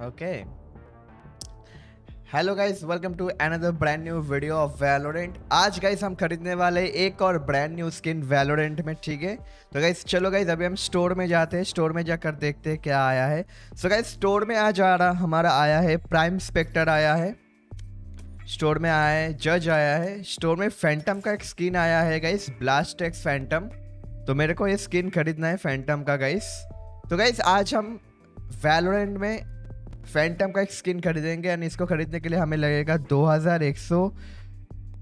Okay. Hello guys welcome to another brand new video of Valorant आज guys हम खरीदने वाले एक और ब्रांड न्यू स्किन वैलोरेंट में, ठीक है? तो गाइस चलो गाइस अभी हम स्टोर में जाते हैं। स्टोर में जाकर देखते हैं क्या आया है। सो गाइस स्टोर में आज आ रहा, हमारा आया है प्राइम स्पेक्टर आया है। स्टोर में आया है जज आया है। स्टोर में फैंटम का एक स्किन आया है गाइस ब्लास्ट एक्स फैंटम तो मेरे को ये स्किन खरीदना है फैंटम का गाइस तो गाइस आज हम वैलोरेंट में फैंटम का एक स्किन खरीदेंगे एंड इसको खरीदने के लिए हमें लगेगा दो हज़ार एक सौ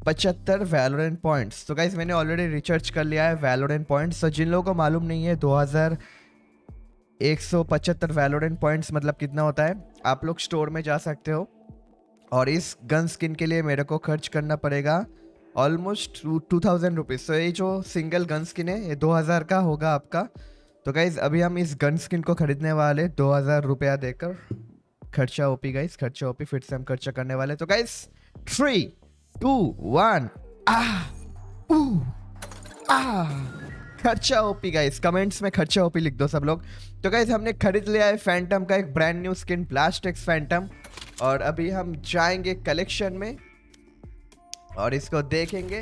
पचहत्तर वैलोरेंट पॉइंट्स तो गाइज़ मैंने ऑलरेडी रिसर्च कर लिया है वैलोरेंट पॉइंट्स तो जिन लोगों को मालूम नहीं है, दो हज़ार एक सौ पचहत्तर वैलोरेंट पॉइंट्स मतलब कितना होता है, आप लोग स्टोर में जा सकते हो और इस गन स्किन के लिए मेरे को खर्च करना पड़ेगा ऑलमोस्ट टू थाउज़ेंड रुपीज़ तो ये जो सिंगल गन स्किन है, ये दो हज़ार का होगा आपका. तो गाइज़ अभी हम इस गन स्किन को खरीदने वाले दो हज़ार रुपया देकर खर्चा ओपी गाइस खर्चा ओपी फिर से हम खर्चा करने वाले तो गाइस थ्री टू वन खर्चा ओपी गाइस कमेंट्स में खर्चा ओपी लिख दो सब लोग। तो गाइस हमने खरीद लिया है फैंटम का एक brand new skin plastics Phantom और अभी हम जाएँगे कलेक्शन में और इसको देखेंगे।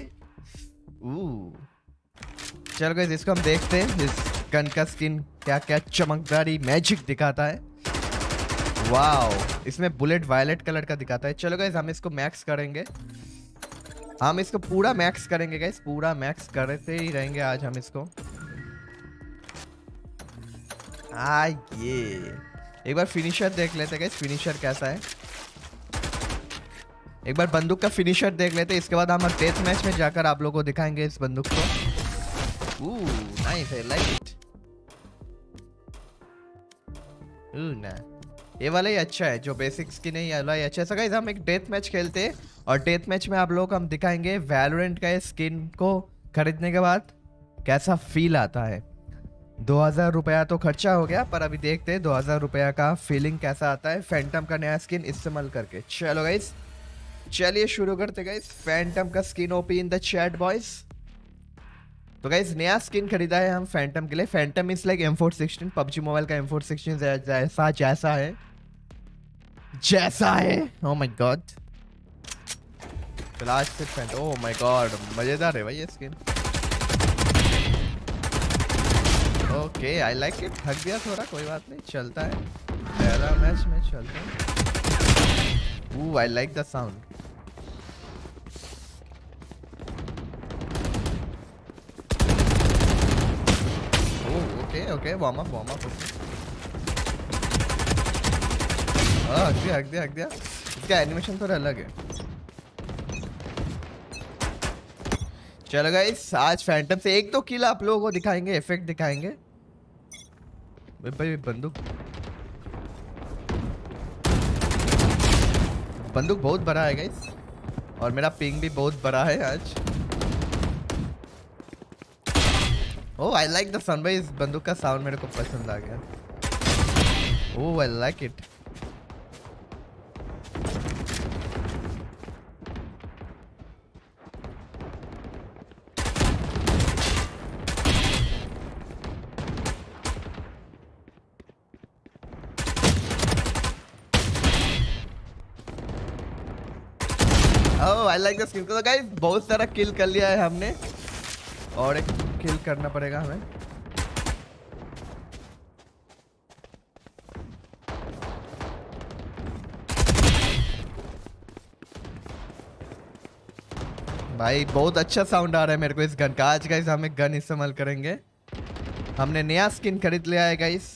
चलो गाइस इसको हम देखते हैं। इस गन का स्किन क्या क्या चमकदारी मैजिक दिखाता है। वाओ, इसमें बुलेट वायलेट कलर का दिखाता है। चलो गाइज़ हम इसको मैक्स करेंगे। हम इसको पूरा मैक्स करेंगे गाइज़ पूरा मैक्स करते ही रहेंगे आज हम इसको। आ ये। एक बार फिनिशर देख लेते गाइज़ फिनिशर कैसा है। एक बार बंदूक का फिनिशर देख लेते, इसके बाद हम डेथ मैच में जाकर आप लोगों को दिखाएँगे इस बंदूक को। नाइस लाइक इट ना ये वाला ही अच्छा है, जो बेसिक स्किन है ये वाला ही अच्छा है। सो हम एक डेथ मैच खेलते हैं और डेथ मैच में आप लोगों हम दिखाएँगे वैलोरेंट का स्किन को खरीदने के बाद कैसा फील आता है। दो हज़ार रुपया तो खर्चा हो गया, पर अभी देखते हैं दो हज़ार रुपया का फीलिंग कैसा आता है फैंटम का नया स्किन इस्तेमाल करके। चलो गाइस चलिए शुरू करते गाइस फैंटम का skin OP in the chat boys तो गाइस नया स्किन खरीदा है हम फैंटम के लिए। Phantom is like M four sixteen PUBG mobile का एम फोर सिक्सटीन जैसा जैसा है। जैसा है। ओ my god plastic Phantom oh my god मज़ेदार है भाई ये skin okay I like it थक गया थोड़ा, कोई बात नहीं, चलता है। पहला मैच में चलता है। I like the sound okay okay warm up warm up हक दिया हक दिया हक दिया इसका एनिमेशन थोड़ा अलग है. चलो गाइस आज फैंटम से एक तो किल आप लोगों को दिखाएँगे इफ़ेक्ट दिखाएँगे. भाई बंदूक. बंदूक बहुत बड़ा है गाइस और मेरा पिंग भी बहुत बड़ा है आज. ओ आई लाइक द सन भाई इस बंदूक का साउंड मेरे को पसंद आ गया। ओ I like it I like the skill तो गाइस बहुत सारा किल कर लिया है हमने। और एक किल करना पड़ेगा हमें। भाई, बहुत अच्छा साउंड आ रहा है मेरे को इस गन का। आज गाइस हम एक गन इस्तेमाल करेंगे। हमने नया स्किन खरीद लिया है गाइस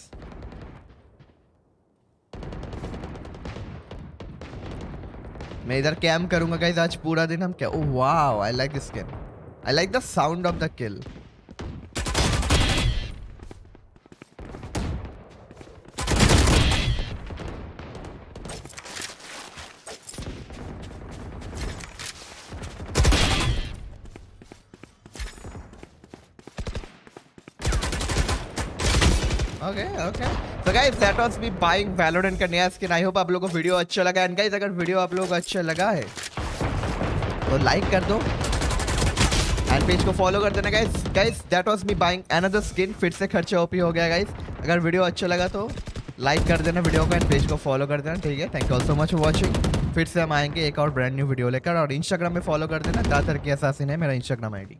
मैं इधर कैम करूँगा गाइस आज पूरा दिन हम क्या ओह wow I like this game I like the sound of the kill okay okay तो guys that was me buying Valorant का नया स्किन आई होप आप लोगों को वीडियो अच्छा लगा. एंड गाइस अगर वीडियो आप लोगों को अच्छा लगा है तो लाइक कर दो. एंड पेज को फॉलो कर देना guys guys that was me buying another skin फिर से खर्चा ओपी हो गया गाइस अगर वीडियो अच्छा लगा तो लाइक कर देना वीडियो को एंड पेज को फॉलो कर देना, ठीक है? Thank you all so much for watching फिर से हम आएँगे एक और ब्रांड न्यू वीडियो लेकर और इंस्टाग्राम में फॉलो कर देना. दातर की असासिन है, मेरा इंस्टाग्राम आईडी